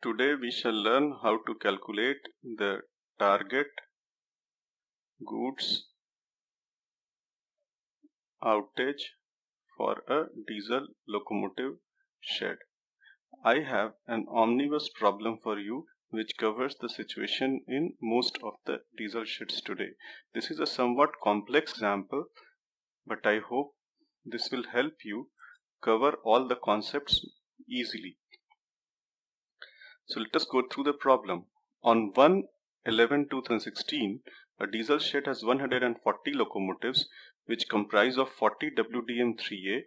Today we shall learn how to calculate the target goods outage for a diesel locomotive shed. I have an omnibus problem for you which covers the situation in most of the diesel sheds today. This is a somewhat complex example but I hope this will help you cover all the concepts easily. So let us go through the problem. On 1 11 2016, a diesel shed has 140 locomotives which comprise of 40 WDM3A,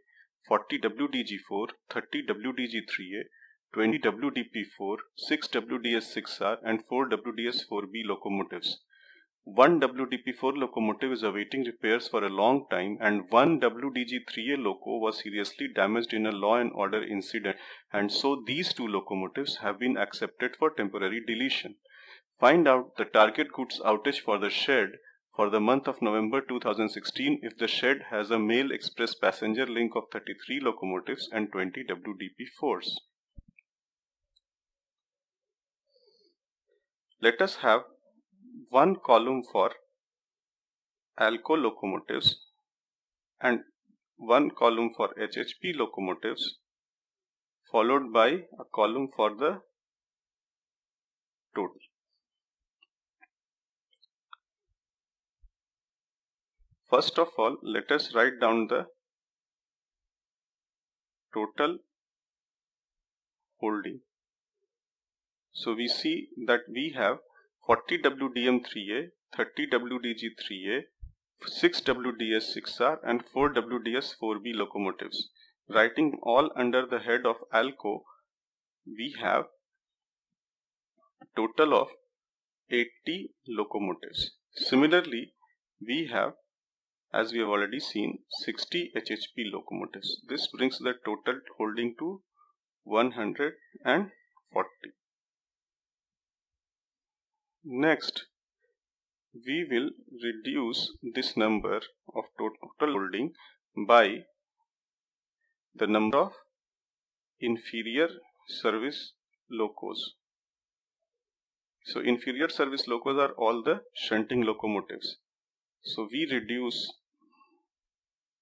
40 WDG4, 30 WDG3A, 20 WDP4, 6 WDS6R and 4 WDS4B locomotives. One WDP4 locomotive is awaiting repairs for a long time and one WDG3A loco was seriously damaged in a law and order incident and so these two locomotives have been accepted for temporary deletion. Find out the target goods outage for the shed for the month of November 2016 if the shed has a mail express passenger link of 33 locomotives and 20 WDP4s. Let us have one column for ALCO locomotives and one column for HHP locomotives followed by a column for the total. First of all, let us write down the total holding. So we see that we have 40 WDM3A, 30 WDG3A, 6 WDS6R and 4 WDS4B locomotives. Writing all under the head of ALCO, we have total of 80 locomotives. Similarly, we have, as we have already seen, 60 HHP locomotives. This brings the total holding to 140. Next, we will reduce this number of total holding by the number of inferior service locos. So inferior service locos are all the shunting locomotives. So we reduce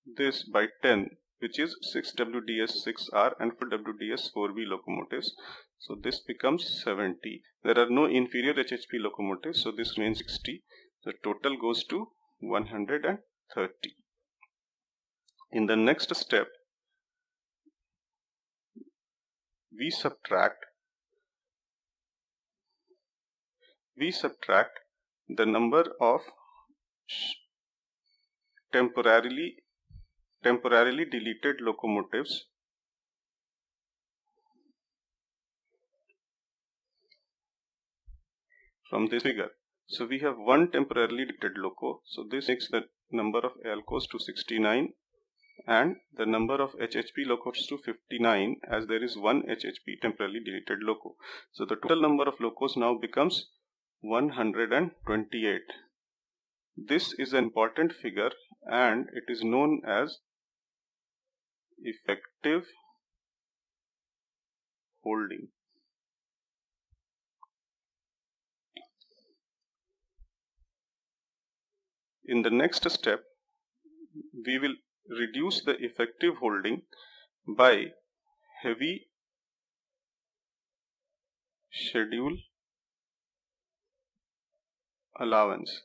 this by 10 which is 6 WDS6R and 4 WDS4B locomotives. So this becomes 70. There are no inferior HHP locomotives, so this remains 60. The total goes to 130. In the next step, we subtract we subtract the number of temporarily temporarily deleted locomotives from this figure. So we have one temporarily deleted loco. So this makes the number of ALCOs to 69 and the number of HHP locos to 59 as there is one HHP temporarily deleted loco. So the total number of locos now becomes 128. This is an important figure and it is known as effective holding. In the next step, we will reduce the effective holding by heavy schedule allowance.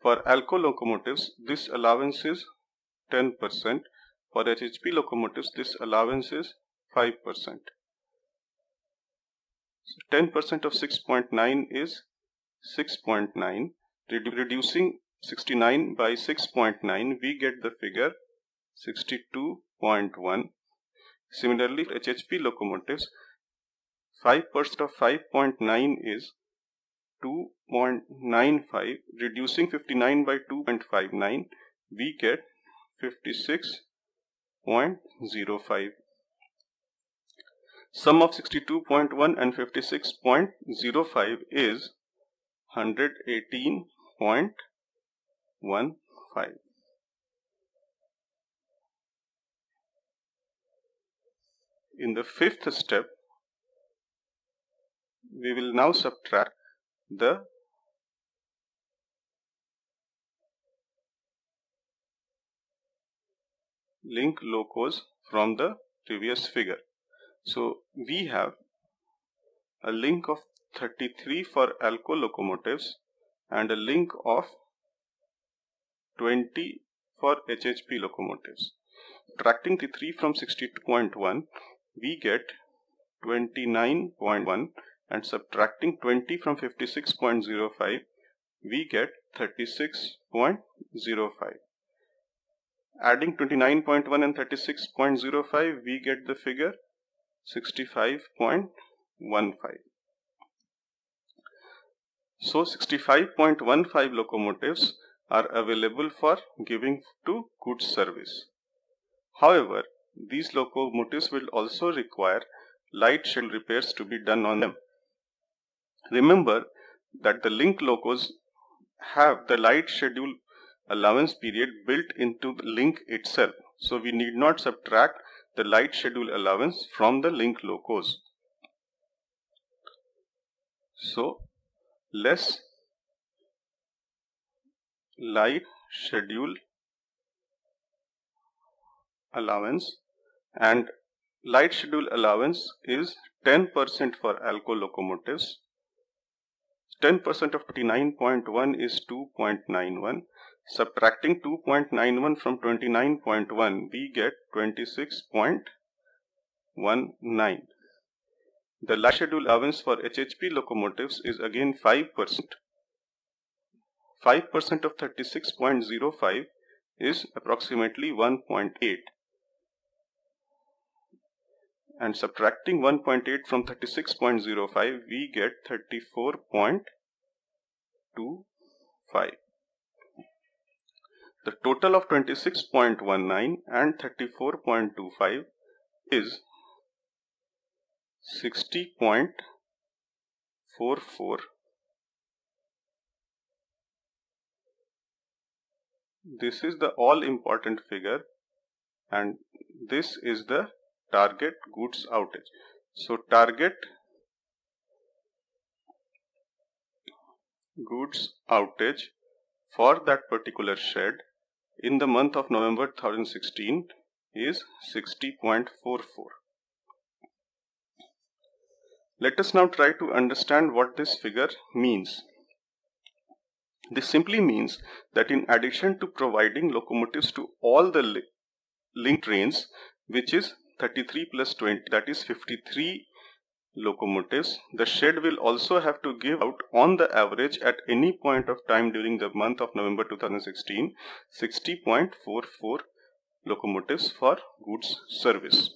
For ALCO locomotives, this allowance is 10%. For HHP locomotives, this allowance is 5%. 10% of 6.9 is 6.9. Reducing 69 by 6.9 we get the figure 62.1 similarly HHP locomotives 5% of 5.9 is 2.95 reducing 59 by 2.59 we get 56.05 sum of 62.1 and 56.05 is 118. 1 5 in the fifth step we will now subtract the link locos from the previous figure. So we have a link of 33 for ALCO locomotives and a link of 20 for HHP locomotives. Subtracting the 3 from 62.1, we get 29.1 and subtracting 20 from 56.05, we get 36.05. Adding 29.1 and 36.05, we get the figure 65.15. So 65.15 locomotives are available for giving to goods service. However, these locomotives will also require light schedule repairs to be done on them. Remember that the link locos have the light schedule allowance period built into the link itself. So we need not subtract the light schedule allowance from the link locos. So less light schedule allowance and light schedule allowance is 10% for ALCO locomotives. 10% of 29.1 is 2.91 subtracting 2.91 from 29.1 we get 26.19 the light schedule allowance for HHP locomotives is again 5%. 5% of 36.05 is approximately 1.8 and subtracting 1.8 from 36.05 we get 34.25. The total of 26.19 and 34.25 is 60.44 this is the all important figure and this is the target goods outage so target goods outage for that particular shed in the month of November 2016 is 60.44 let us now try to understand what this figure means. This simply means that in addition to providing locomotives to all the li link trains, which is 33 plus 20, that is 53 locomotives, the shed will also have to give out on the average at any point of time during the month of November 2016, 60.44 locomotives for goods service.